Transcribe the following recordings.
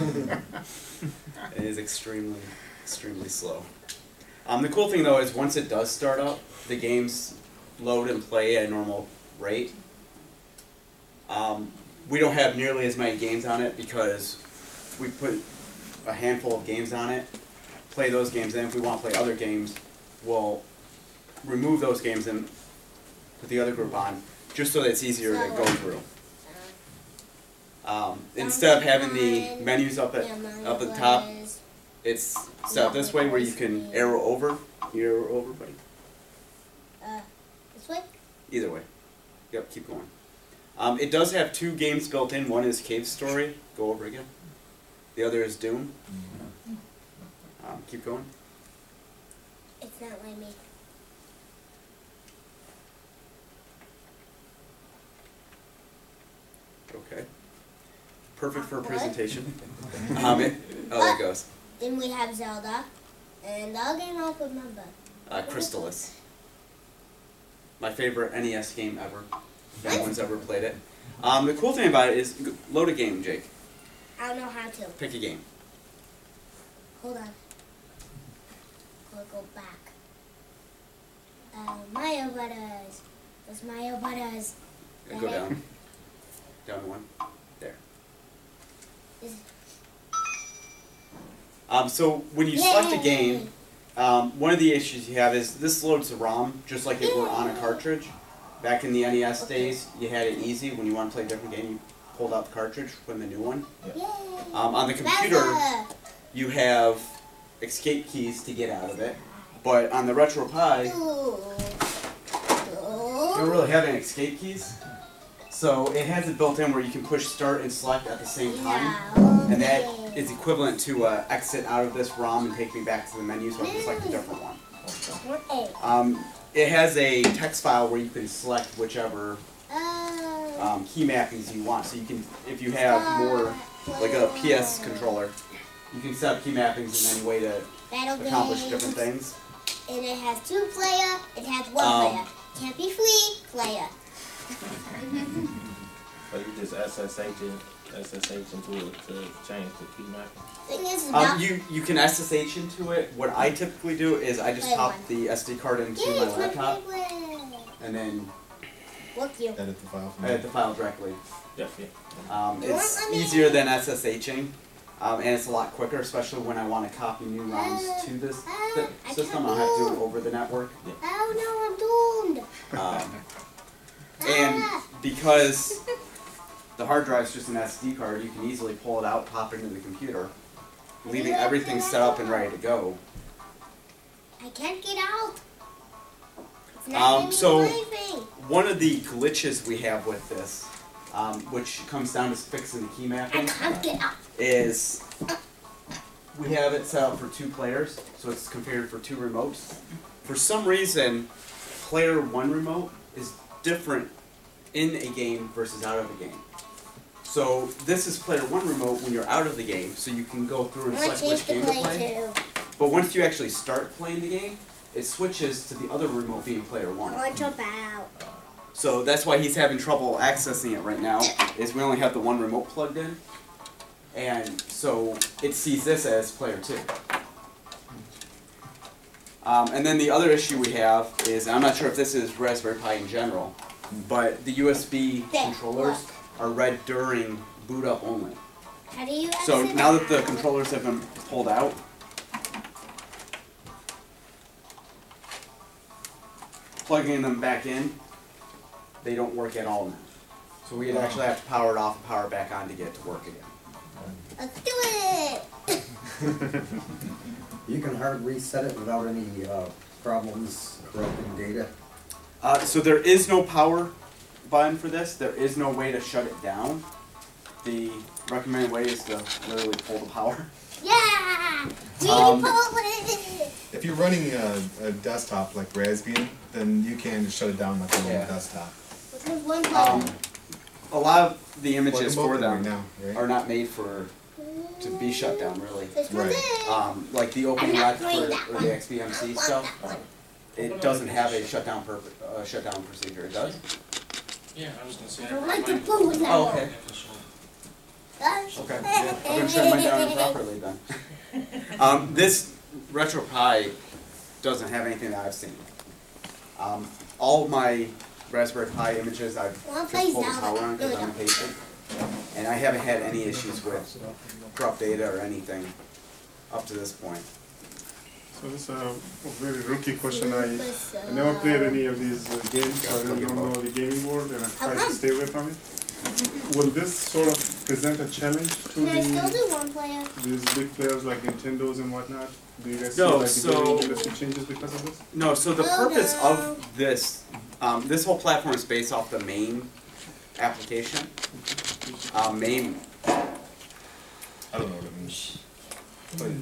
it is extremely, extremely slow. Um, the cool thing though is once it does start up, the games load and play at a normal rate. Um, we don't have nearly as many games on it because we put a handful of games on it, play those games, and if we want to play other games, we'll remove those games and put the other group on, just so that it's easier to go through. Um, instead of having the menus up at up at the top, it's set up this way where you can arrow over. You arrow over, buddy. Uh, this way? Either way. Yep, keep going. Um, it does have two games built in. One is Cave Story. Go over again. The other is Doom. Um, keep going. It's not like me. Okay. Perfect for a presentation. um, it, oh, there it goes. Then we have Zelda. And I'll game I don't remember. Uh, Crystalis. My favorite NES game ever. If anyone's ever played it. Um, the cool thing about it is, load a game, Jake. I don't know how to. Pick a game. Hold on. I'll go back. Uh, Mario Brothers. There's Mario Brothers. And go down. Down one. Um, so when you select a game, um, one of the issues you have is this loads the ROM just like it were on a cartridge. Back in the NES days, you had it easy. When you want to play a different game, you pulled out the cartridge, put in the new one. Yay! Um, on the computer, you have escape keys to get out of it. But on the RetroPie, you don't really have any escape keys. So it has it built in where you can push start and select at the same time. And that is equivalent to uh, exit out of this ROM and take me back to the menu so I can select a different one. Um, it has a text file where you can select whichever Uh, um, key mappings you want. So you can, if you have more, like a PS controller, you can set up key mappings in any way to Battle accomplish games. different things. And it has two player. It has one Um, player. Can't be free player. But you just SSH it, SSH into it to change the key mapping. Thing is, it's Um, you you can SSH into it. What I typically do is I just pop the SD card into Yay, my laptop and then Look you. Edit the file. from I there. edit the file directly. Yeah, yeah. Um, it's easier than SSHing, um, and it's a lot quicker, especially when I want to copy new ROMs to this th- system. I'll have to do it over the network. Oh no, I'm doomed. And because the hard drive's just an SD card, you can easily pull it out, pop it into the computer, leaving everything set up and ready to go. I can't get out. It's not Um, so-. One of the glitches we have with this, um, which comes down to fixing the key mapping, can't get out. is we have it set up for two players, so it's configured for two remotes. For some reason, player one remote is different in a game versus out of a game. So this is player one remote when you're out of the game, so you can go through and select which game to play play. But once you actually start playing the game, it switches to the other remote being player I one. want to jump out. So that's why he's having trouble accessing it right now. Is we only have the one remote plugged in, and so it sees this as player two. Um, and then the other issue we have is I'm not sure if this is Raspberry Pi in general, but the USB controllers are read during boot up only. How do you So now that the controllers have been pulled out, plugging them back in, they don't work at all now. So we'd actually have to power it off and power it back on to get it to work again. Let's do it. You can hard reset it without any uh, problems corrupting data. Uh, so there is no power button for this. There is no way to shut it down. The recommended way is to literally pull the power. Yeah. We Um, pull it. If you're running a, a desktop like Raspbian, then you can just shut it down like a normal Yeah. desktop. One Um, a lot of the images them for them right now, right? are not made for to be shut down really. Right. Um, like the open I'm rec for or the XBMC Want stuff, that it doesn't have a shutdown purpo- uh, shutdown procedure. It does. Yeah, I was gonna say. I don't like the food now. Oh, okay. Guys, Okay. Yeah. I'm gonna shut mine down properly then. Um, this RetroPie doesn't have anything that I've seen. Um, all of my Raspberry Pi images I've Wanna just pulled the Zelda? power on because I'm no. impatient. And I haven't had any issues with corrupt data or anything up to this point. So this is a very rookie question. I, I never played any of these uh, games, so I really don't know the gaming world, and I try to stay away from it. Will this sort of present a challenge to Can still the, do one player? these big players like Nintendo's and whatnot? Do you guys see No, like the so- gaming industry changes because of this? No, so the Oh, purpose no. of this, um, this whole platform is based off the MAME application. Um, MAME, I don't know what it means.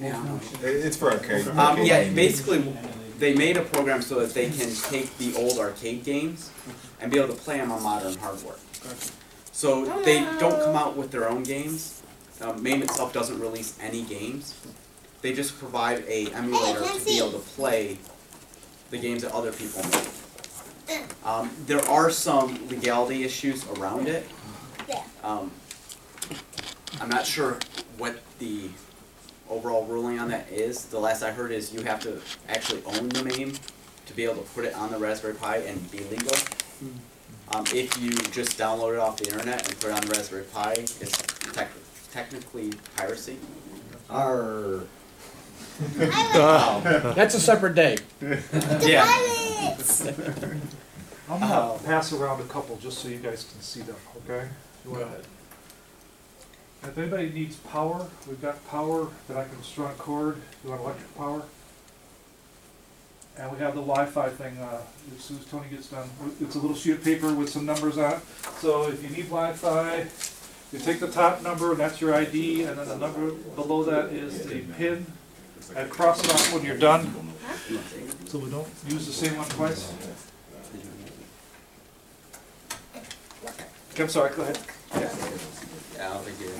yeah. It's for arcade. Um, arcade yeah, basically, they made a program so that they can take the old arcade games and be able to play them on modern hardware. So they don't come out with their own games. Um, MAME itself doesn't release any games. They just provide a emulator Hey, to be able to play the games that other people make. Um, there are some legality issues around it. Yeah. Um, I'm not sure what the overall ruling on that is. The last I heard is you have to actually own the MAME to be able to put it on the Raspberry Pi and be legal. Um, if you just download it off the internet and put it on the Raspberry Pi, it's tech- technically piracy. Our, That's a separate day. Yeah. I'm gonna pass around a couple, just so you guys can see them, okay? Go ahead. If anybody needs power, we've got power that I can run a cord, you want electric power? And we have the Wi-Fi thing, uh, as soon as Tony gets done, it's a little sheet of paper with some numbers on it. So if you need Wi-Fi, you take the top number, and that's your ID, and then the number below that is the PIN. And cross it off when you're done, so we don't use the same one twice. I'm sorry, go ahead. Yeah, I don't think you.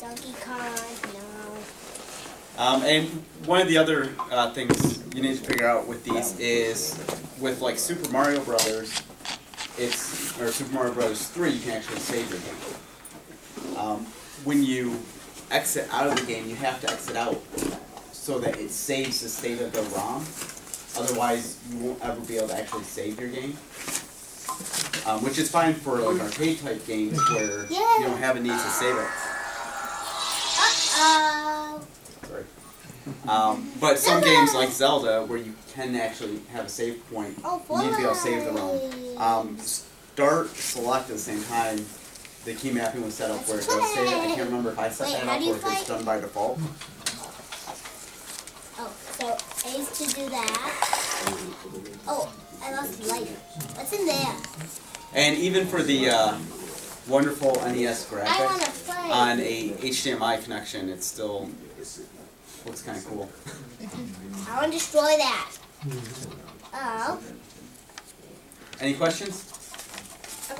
Donkey Kong, no. Um, and one of the other uh, things you need to figure out with these is with like Super Mario Brothers, it's or Super Mario Brothers three, you can actually save your game. Um, when you exit out of the game, you have to exit out so that it saves the state of the ROM. Otherwise, you won't ever be able to actually save your game. Um, which is fine for like arcade type games where you don't have a need to save it. Uh-oh. Sorry. Um, but some games like Zelda, where you can actually have a save point, Oh, you need to be able to save the. ROM. Um, start, select at the same time. The key mapping was set up where it does save it. I can't remember if I set Wait, that up or if it's done by default. Oh, so A is to do that. Oh, I lost light. What's in there? And even for the uh, wonderful NES I graphics on a HDMI connection, it still looks kind of cool. I want to destroy that. Oh. Any questions?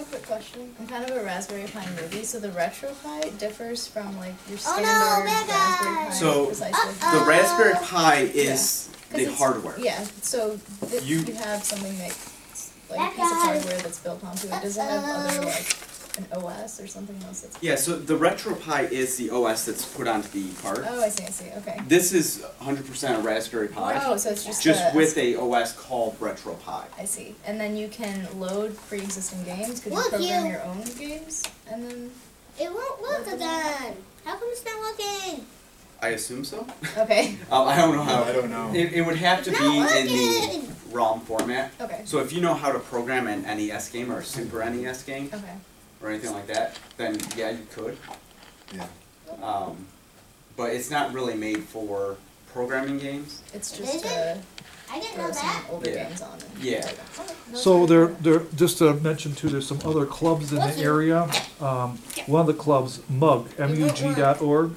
I have a quick question. I'm kind of a Raspberry Pi newbie, so the RetroPie differs from like your Oh, no, standard Raspberry. Pi So, precisely. Uh-oh. The Raspberry Pi is 'Cause the hardware. Yeah, so th- You- you, have something like like a piece of hardware that's built onto it. Does it have other like an OS or something else that's Yeah, so the RetroPie is the OS that's put onto the part. Oh, I see, I see. Okay. This is 100% a Raspberry Pi, Oh, so it's just just a, with a OS called RetroPie. I see. And then you can load pre-existing games. Could you Look, program you- your own games? And then It won't work again. How come it's not working? I assume so. okay, Uh, I don't know how. I don't know. It, it would have to It's be not in the working. ROM format. okay, So if you know how to program an NES game or a Super NES game okay. Or anything like that, then yeah, you could. Yeah. Um, but it's not really made for programming games. It's just it? uh, I didn't know that. older Yeah. games on. And Yeah. play them. Okay, no So there, there, just to mention too, there's some other clubs in the area. Um, one of the clubs, MUG, M-U-G dot org,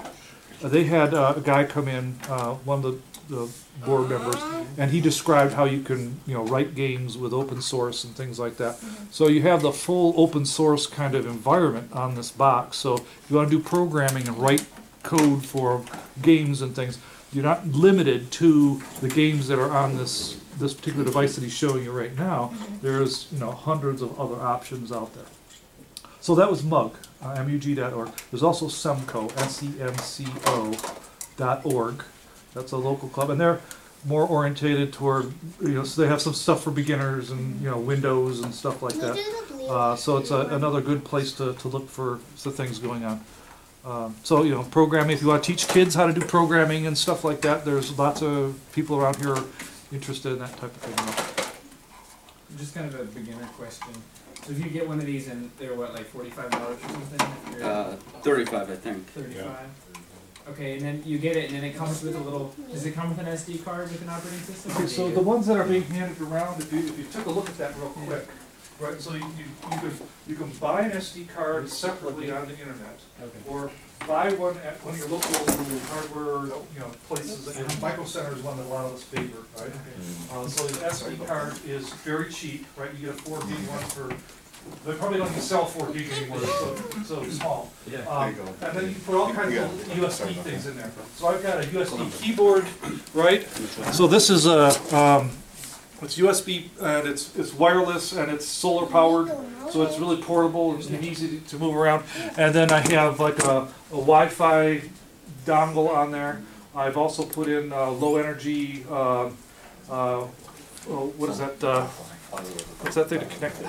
uh, they had uh, a guy come in, uh, one of the, the board members, uh-huh. and he described how you can, you know, write games with open source and things like that. Mm-hmm. So you have the full open source kind of environment on this box. So if you want to do programming and write code for games and things, you're not limited to the games that are on this this particular device that he's showing you right now, mm-hmm. there's, you know, hundreds of other options out there. So that was MUG, uh, M-U-G.org. There's also SEMCO, S-E-M-C-O dot org. That's a local club, and they're more orientated toward, you know, so they have some stuff for beginners and, you know, Windows and stuff like that. do the blue Uh, so it's a, another good place to, to look for the things going on. Um, so, you know, programming, if you want to teach kids how to do programming and stuff like that, there's lots of people around here interested in that type of thing. Just kind of a beginner question. So if you get one of these and they're what, like forty-five dollars or something? If you're Uh, thirty-five, I think. Thirty-five? Okay, and then you get it and then it comes with a little, does it come with an SD card with an operating system? Okay, so the ones that are being handed around, if you, if you took a look at that real quick, right, so you, you, you can, you can buy an SD card separately on the internet. Okay. Or buy one at one of your local hardware, you know, places, and Micro Center is one that a lot of us favor, right? Uh, so the SD card is very cheap, right, you get a four gig one for, they probably don't even sell four gig anymore, so, so small. Yeah. Um, There you and then you put all kinds Yeah. of USB things in there. So I've got a USB keyboard, right? So this is a, um, it's USB and it's, it's wireless and it's solar powered. So it's really portable and and easy to- to move around. And then I have like a, a Wi-Fi dongle on there. I've also put in uh, low energy, uh, uh, oh, what is that, uh, what's that thing to connect it?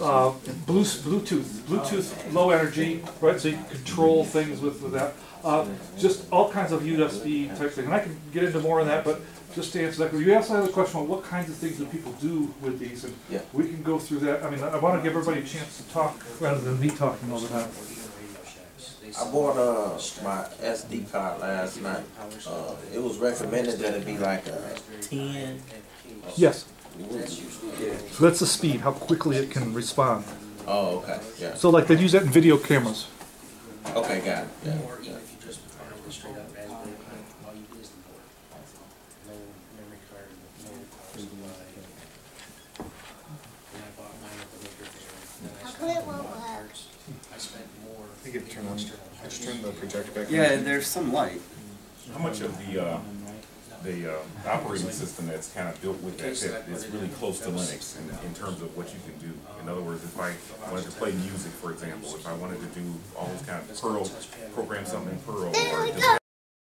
Uh, Bluetooth, Bluetooth low energy, right, so you can control things with, with that. Uh, just all kinds of USB type thing, and I can get into more on that, but just to answer that, you also had a question on what kinds of things do people do with these, and Yeah. we can go through that, I mean, I wanna give everybody a chance to talk rather than me talking all the time. I bought uh my SD card last night. Uh, it was recommended that it be like a ten. Yes, so that's the speed, how quickly it can respond. Oh, okay, yeah. So like they use that in video cameras. Okay, got it. Yeah, Or yeah. even if you just buy a straight up Raspberry Pi, all you do is the board. No memory card, no power supply. When I bought mine at the liquor fair, then I How spent come it more won't work? parts. I spent more. I think it turned on, I just turned the projector back on. Yeah, there's some light. How much of the, uh, the, uh, operating system that's kind of built with that, that is really close to Linux in, in terms of what you can do? In other words, if I wanted to play music, for example, if I wanted to do all those kind of Perl, program something in Perl, or we just go.